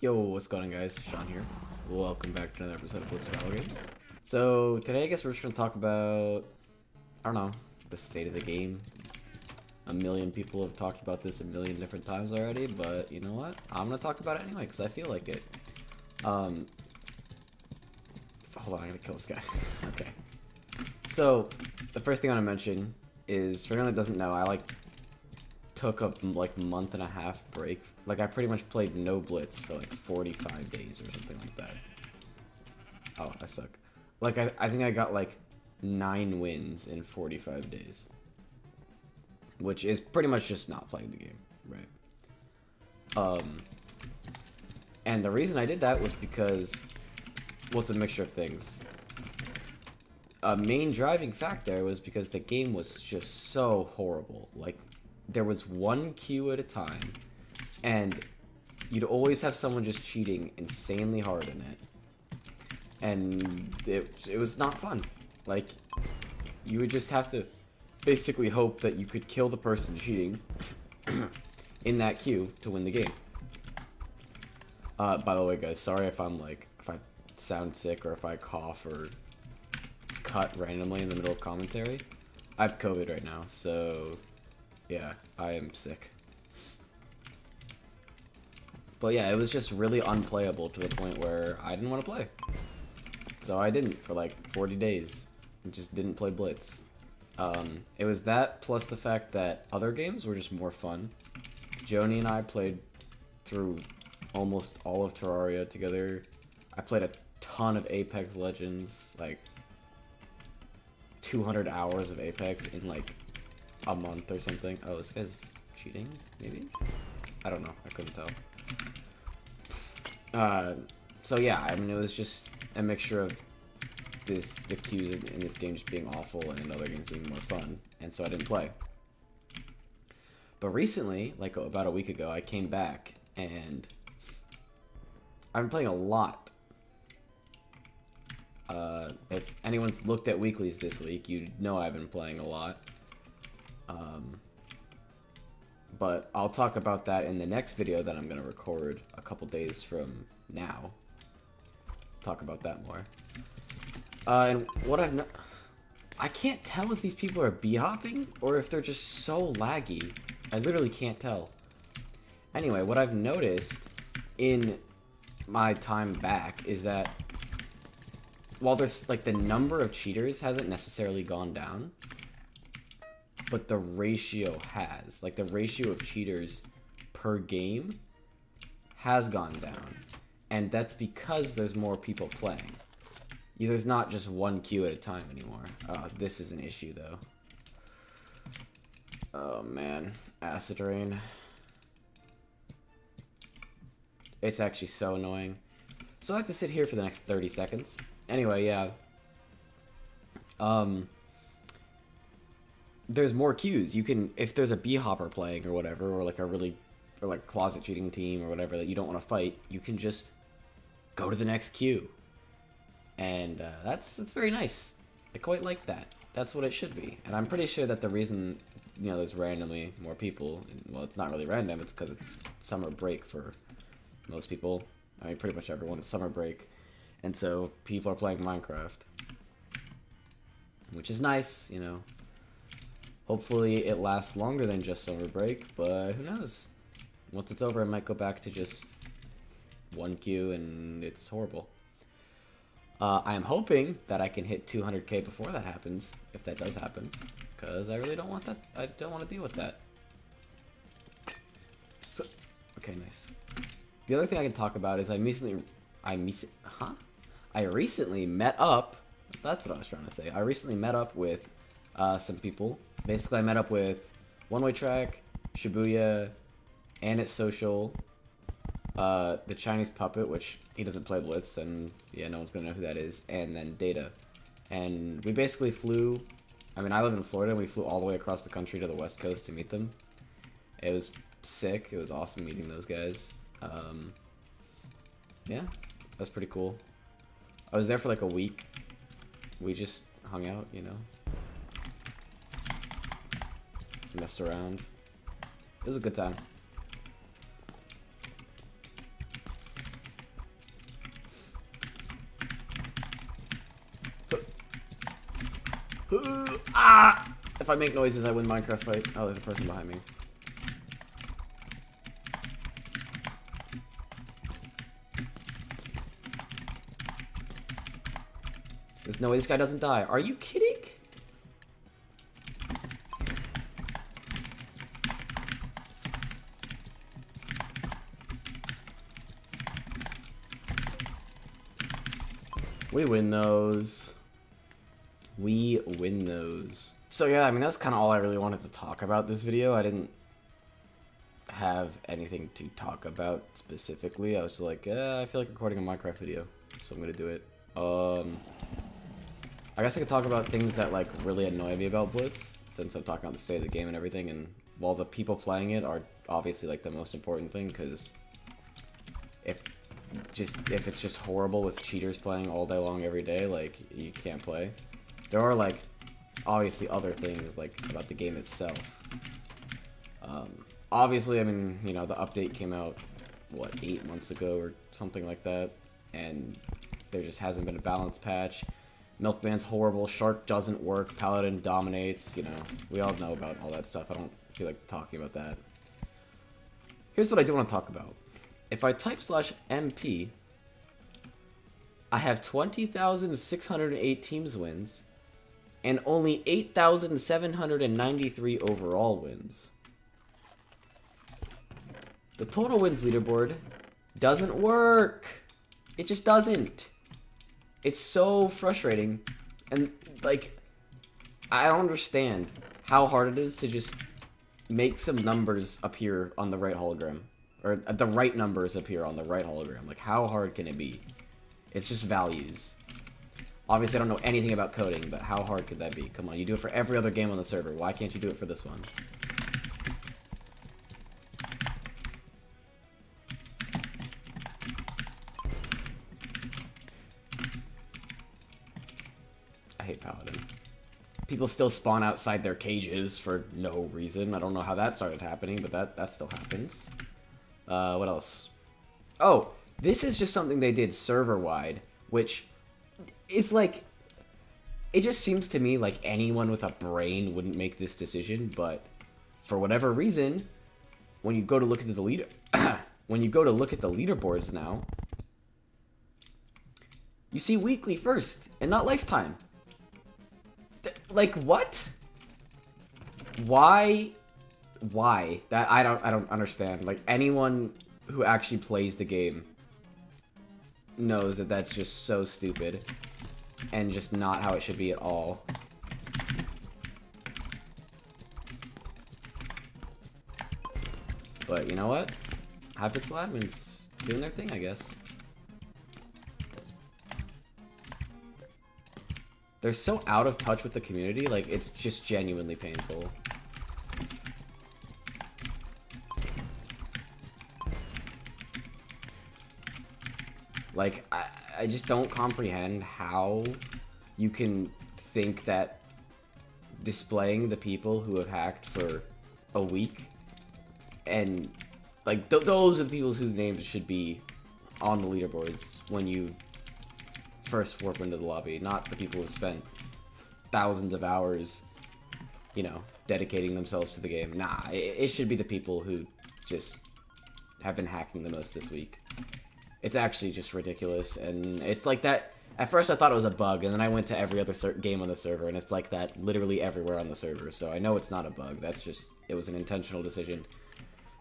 Yo, what's going on guys? Sean here. Welcome back to another episode of Blitz Survival Games. So, today I guess we're just gonna talk about, I don't know, the state of the game. A million people have talked about this a million different times already, but you know what? I'm gonna talk about it anyway, because I feel like it. Um, hold on, I gotta kill this guy. okay. So, the first thing I wanna mention is, for anyone that doesn't know, I like took a like month and a half break. Like I pretty much played no blitz for like 45 days or something like that. Oh, I suck. Like I, I think I got like nine wins in 45 days. Which is pretty much just not playing the game, right? Um, and the reason I did that was because, well, it's a mixture of things. A main driving factor was because the game was just so horrible. Like, there was one queue at a time, and you'd always have someone just cheating insanely hard in it. And it, it was not fun. Like, you would just have to basically hope that you could kill the person cheating in that queue to win the game. Uh, by the way, guys, sorry if I'm like, if I sound sick or if I cough or cut randomly in the middle of commentary. I have COVID right now, so yeah, I am sick. But yeah, it was just really unplayable to the point where I didn't want to play. So I didn't for like 40 days. Just didn't play Blitz. Um, it was that plus the fact that other games were just more fun. Joni and I played through almost all of Terraria together. I played a ton of Apex Legends, like 200 hours of Apex in like a month or something. Oh, this guy's cheating, maybe? I don't know. I couldn't tell. Uh, so yeah, I mean, it was just a mixture of this the in, in this game just being awful and in other games being more fun, and so I didn't play. But recently, like about a week ago, I came back and I've been playing a lot. Uh, if anyone's looked at weeklies this week, you know I've been playing a lot. Um, but I'll talk about that in the next video that I'm going to record a couple days from now. Talk about that more. Uh, and what I've no I can't tell if these people are b-hopping or if they're just so laggy. I literally can't tell. Anyway, what I've noticed in my time back is that while there's like the number of cheaters hasn't necessarily gone down, but the ratio has. Like the ratio of cheaters per game has gone down. And that's because there's more people playing. There's not just one queue at a time anymore. Oh, this is an issue though. Oh man, acid rain. It's actually so annoying. So I have to sit here for the next 30 seconds. Anyway, yeah. Um, there's more queues. You can if there's a b hopper playing or whatever, or like a really or like closet cheating team or whatever that you don't want to fight, you can just go to the next queue, and uh, that's that's very nice. I quite like that. That's what it should be, and I'm pretty sure that the reason you know there's randomly more people, well, it's not really random. It's because it's summer break for most people. I mean, pretty much everyone. It's summer break, and so people are playing Minecraft, which is nice, you know. Hopefully it lasts longer than just summer break, but who knows? Once it's over, I might go back to just one queue and it's horrible. Uh, I am hoping that I can hit 200k before that happens, if that does happen, because I really don't want that. I don't want to deal with that. Okay, nice. The other thing I can talk about is I recently, I mis huh? I recently met up. That's what I was trying to say. I recently met up with uh, some people Basically, I met up with One Way Track, Shibuya, and its social, uh, the Chinese Puppet, which he doesn't play Blitz, and yeah, no one's gonna know who that is, and then Data. And we basically flew, I mean, I live in Florida, and we flew all the way across the country to the West Coast to meet them. It was sick. It was awesome meeting those guys. Um, yeah, that's pretty cool. I was there for like a week. We just hung out, you know messed around. This is a good time. ah! If I make noises, I win Minecraft fight. Oh, there's a person behind me. There's no way this guy doesn't die. Are you kidding? We win those. We win those. So yeah, I mean, that's kind of all I really wanted to talk about this video. I didn't have anything to talk about specifically. I was just like, eh, I feel like recording a Minecraft video, so I'm gonna do it. Um, I guess I could talk about things that like really annoy me about Blitz, since I'm talking about the state of the game and everything, and while the people playing it are obviously like the most important thing, because if just if it's just horrible with cheaters playing all day long every day, like you can't play. There are like obviously other things like about the game itself. Um, obviously, I mean, you know, the update came out what eight months ago or something like that, and there just hasn't been a balance patch. Milkman's horrible, Shark doesn't work, Paladin dominates, you know, we all know about all that stuff. I don't feel like talking about that. Here's what I do want to talk about. If I type slash MP, I have 20,608 teams wins and only 8,793 overall wins. The total wins leaderboard doesn't work. It just doesn't. It's so frustrating. And, like, I don't understand how hard it is to just make some numbers appear on the right hologram or the right numbers appear on the right hologram. Like, how hard can it be? It's just values. Obviously, I don't know anything about coding, but how hard could that be? Come on, you do it for every other game on the server. Why can't you do it for this one? I hate Paladin. People still spawn outside their cages for no reason. I don't know how that started happening, but that, that still happens. Uh, what else? Oh, this is just something they did server-wide, which is like... It just seems to me like anyone with a brain wouldn't make this decision, but for whatever reason, when you go to look at the leader... when you go to look at the leaderboards now, you see weekly first, and not lifetime. Th like, what? Why why? That I don't I don't understand. Like anyone who actually plays the game knows that that's just so stupid and just not how it should be at all. But you know what? Hypixel admins doing their thing, I guess. They're so out of touch with the community, like, it's just genuinely painful. Like, I, I just don't comprehend how you can think that displaying the people who have hacked for a week and like th those are the people whose names should be on the leaderboards when you first warp into the lobby, not the people who spent thousands of hours, you know, dedicating themselves to the game. Nah, it, it should be the people who just have been hacking the most this week. It's actually just ridiculous, and it's like that. At first, I thought it was a bug, and then I went to every other game on the server, and it's like that literally everywhere on the server. So I know it's not a bug. That's just it was an intentional decision,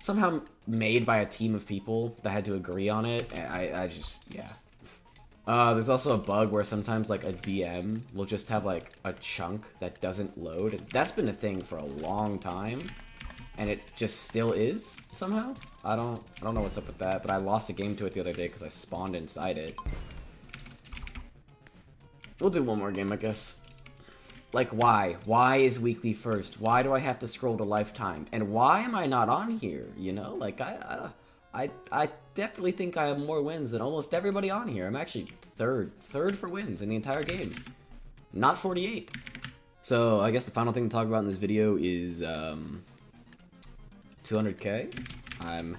somehow made by a team of people that had to agree on it. I, I just yeah. Uh, there's also a bug where sometimes like a DM will just have like a chunk that doesn't load. That's been a thing for a long time and it just still is somehow. I don't I don't know what's up with that, but I lost a game to it the other day because I spawned inside it. We'll do one more game, I guess. Like, why? Why is weekly first? Why do I have to scroll to lifetime? And why am I not on here? You know, like I, I, I, I definitely think I have more wins than almost everybody on here. I'm actually third, third for wins in the entire game, not 48. So I guess the final thing to talk about in this video is um, 200k. I'm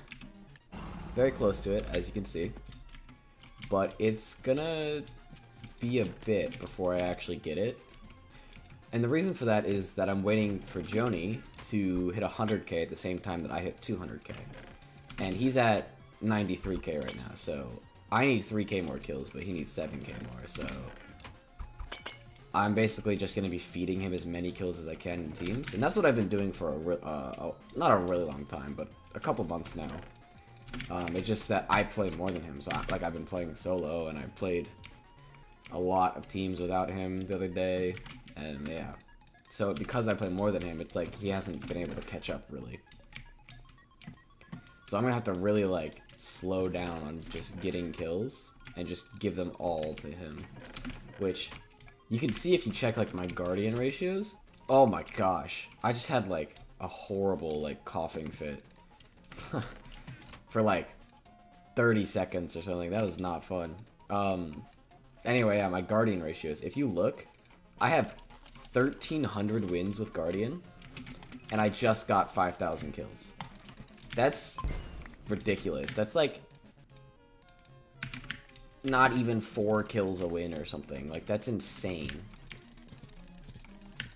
very close to it, as you can see. But it's gonna be a bit before I actually get it. And the reason for that is that I'm waiting for Joni to hit 100k at the same time that I hit 200k. And he's at 93k right now, so I need 3k more kills, but he needs 7k more, so... I'm basically just going to be feeding him as many kills as I can in teams. And that's what I've been doing for a, uh, a not a really long time, but a couple months now. Um, it's just that I play more than him, so I, like I've been playing solo, and I played a lot of teams without him the other day, and yeah. So because I play more than him, it's like he hasn't been able to catch up, really. So I'm gonna have to really, like, slow down on just getting kills, and just give them all to him. Which, you can see if you check, like, my Guardian ratios. Oh my gosh. I just had, like, a horrible, like, coughing fit. For, like, 30 seconds or something. That was not fun. Um, Anyway, yeah, my Guardian ratios. If you look, I have 1,300 wins with Guardian, and I just got 5,000 kills. That's ridiculous. That's like not even four kills a win or something. Like, that's insane.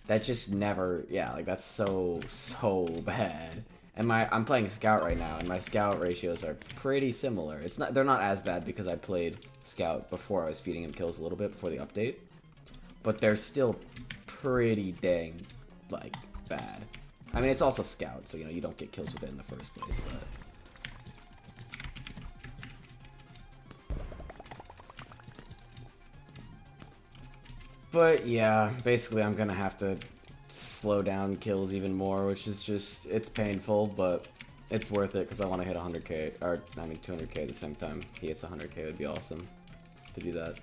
That just never, yeah, like, that's so, so bad. And my, I'm playing Scout right now, and my Scout ratios are pretty similar. It's not, they're not as bad because I played Scout before I was feeding him kills a little bit before the update. But they're still pretty dang, like, bad. I mean, it's also Scout, so, you know, you don't get kills with it in the first place, but... But, yeah, basically I'm gonna have to slow down kills even more, which is just, it's painful, but it's worth it because I want to hit 100k, or I mean 200k at the same time. He hits 100k would be awesome to do that.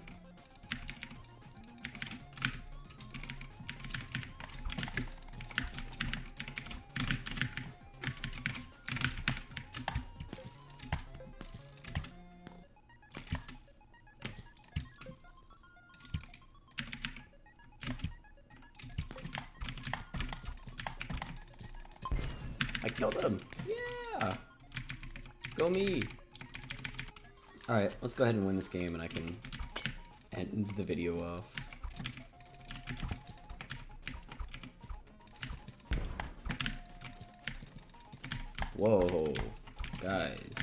Killed him. Yeah. Go me. Alright, let's go ahead and win this game and I can end the video off. Whoa, guys.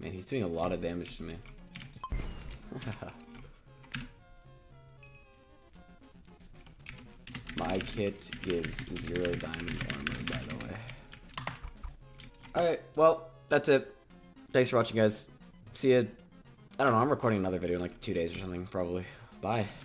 Man, he's doing a lot of damage to me. My kit gives zero diamond armor, by the way. Alright, well, that's it. Thanks for watching, guys. See ya. I don't know, I'm recording another video in like two days or something, probably. Bye.